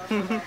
Mm-hmm.